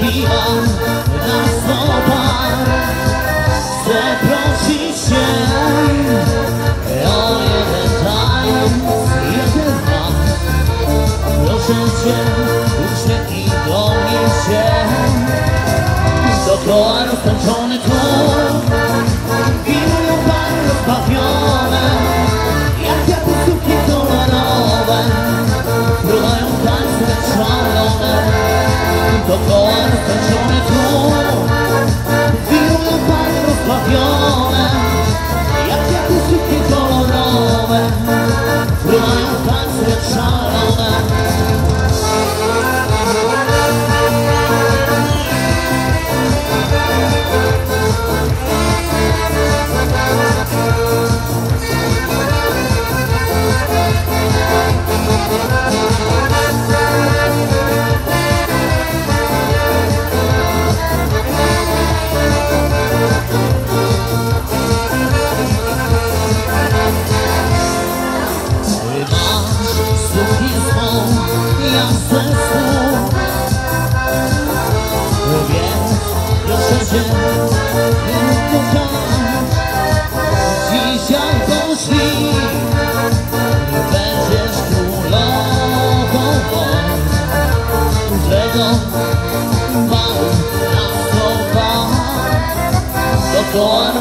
pijam na snopach Chcę prosić się o jeden tańc, jeden Proszę Cię, uczę i do mnie się. Dookoła roztańczony tłum mały na sofa Dookoła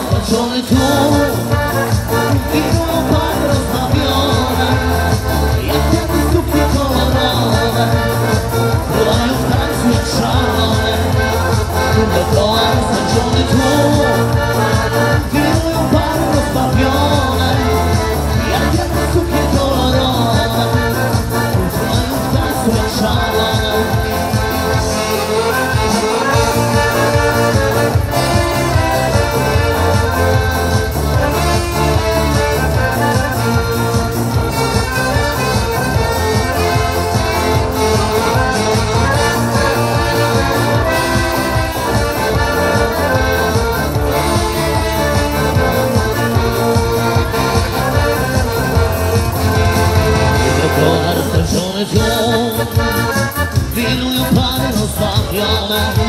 my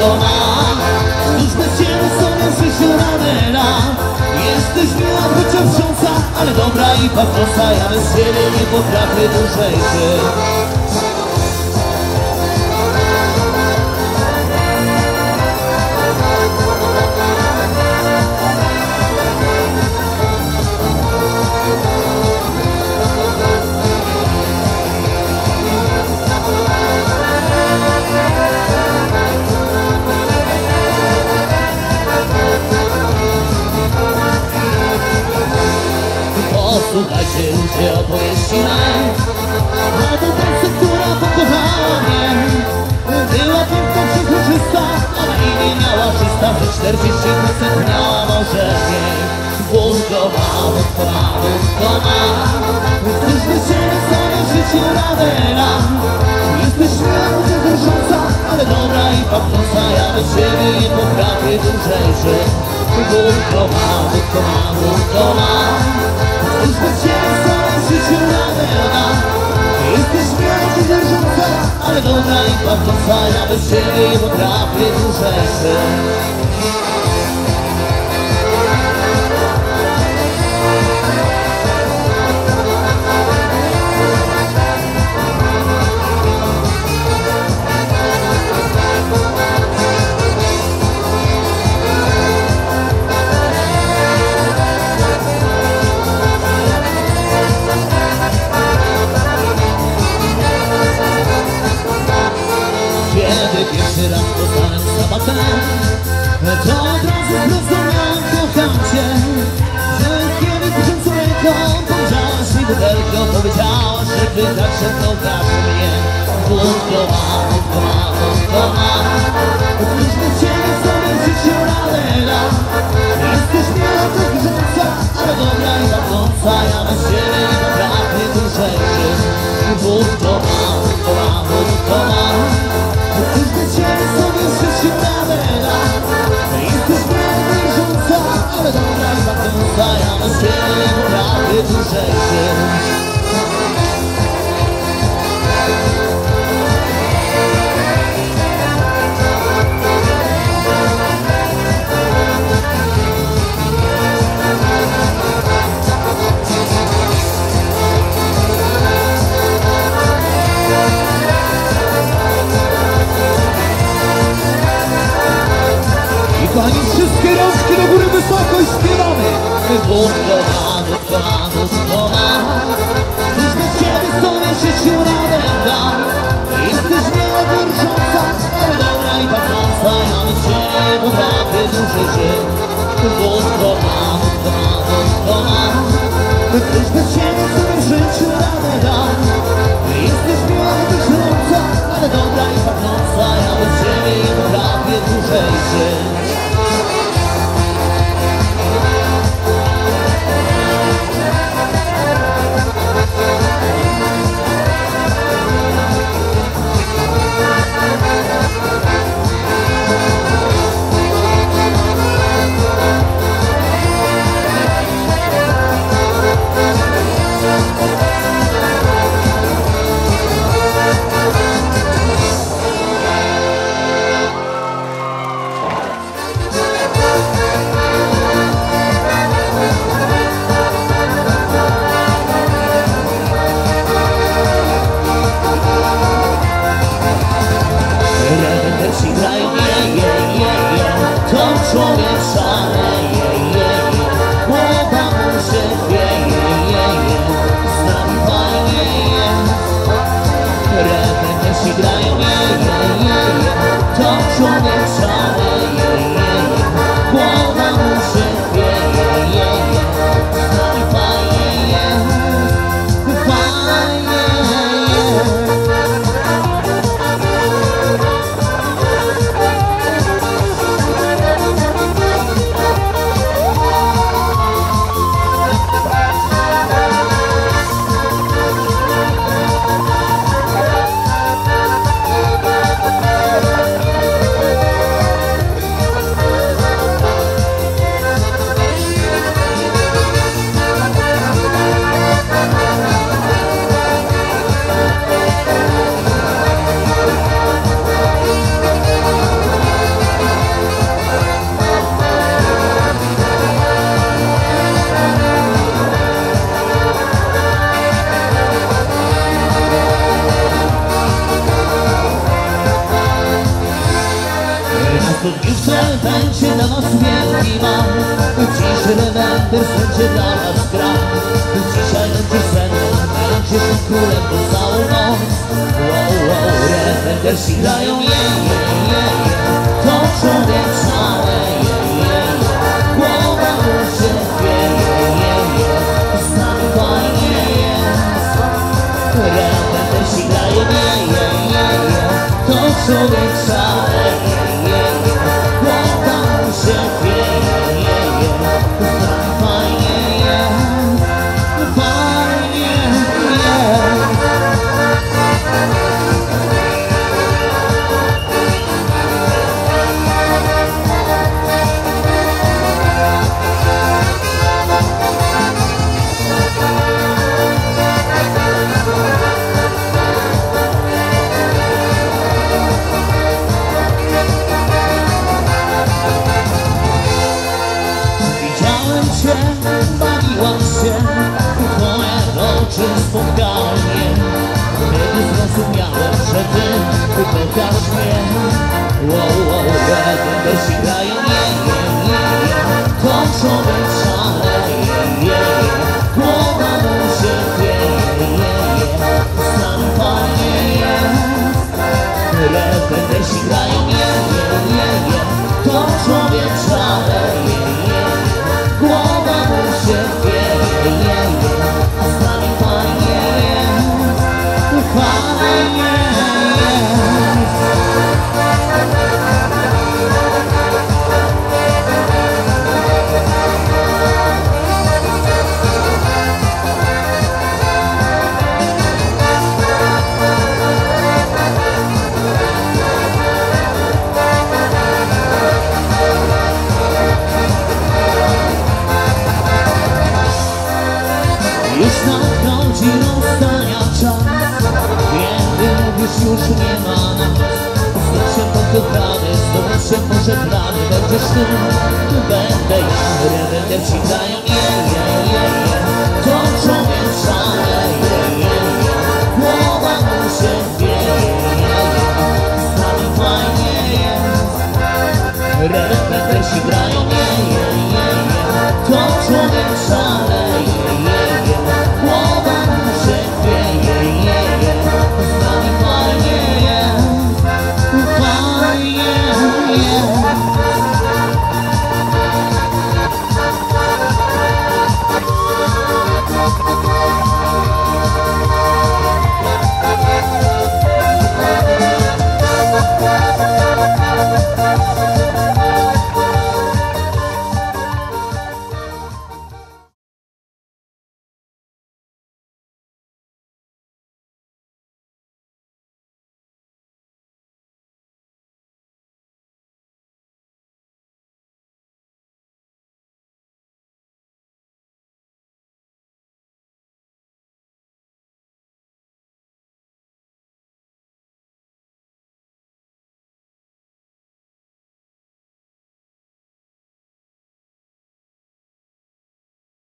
ma, wódko ma Cóż bez ciebie dam Jesteś miła, chociaż Ale dobra i paprosa Ja bez ciebie nie potrafię dłużej żyć 45 na morzewie Bunkowało, spawało, skomano Jesteśmy się całe życie radę nam Jesteśmy drżąca, ale dobra i papnosa Ja bez siebie nie potrafię dłużej żyć Bunkowało, skomano, skomano Jesteśmy się całe życie radę nam ale dobra i papnosa Ja bez siebie nie potrafię dłużej żyć Pytasz, że kochasz mnie wódko ma Otóż bez ciebie sobie w życiu radę dam Jesteś miła, tak grząca Ale dobra i pachnąca Ja bez ciebie nie potrafię dłużej żyć wódko ma Otóż bez ciebie sobie w życiu radę dam Jesteś miła, tak grząca Ale dobra i pachnąca Ja bez ciebie nie potrafię dłużej żyć kochani, wszystkie rączki do góry wysoko i śpiewamy. Ma, wódko ma. Już bez ciebie sobie życiu radę dam. Jesteś miła, ale dobra i pachnąca. Ja ciebie nie potrafię ma, wódko ma, wódko ma. Już bez ciebie sobie życiu radę dam. Studniówce będzie dla nas wielki mam Dziś rewender będzie dla nas gra. Dzisiaj będziesz ze mną, będziesz królem przez całą noc Wow, wow, rewender si grają, je, je, je, je To człowiek szaleje, je, je Głowa mu się chwieje, je, je Z nami fajnie jest. Rewender si grają, je, je, je, je To człowiek szaleje, mnie Wtedy zrozumiałem, że ty kochasz mnie Wow, wow, legendy się grają, Gostando da bandeira da Argentina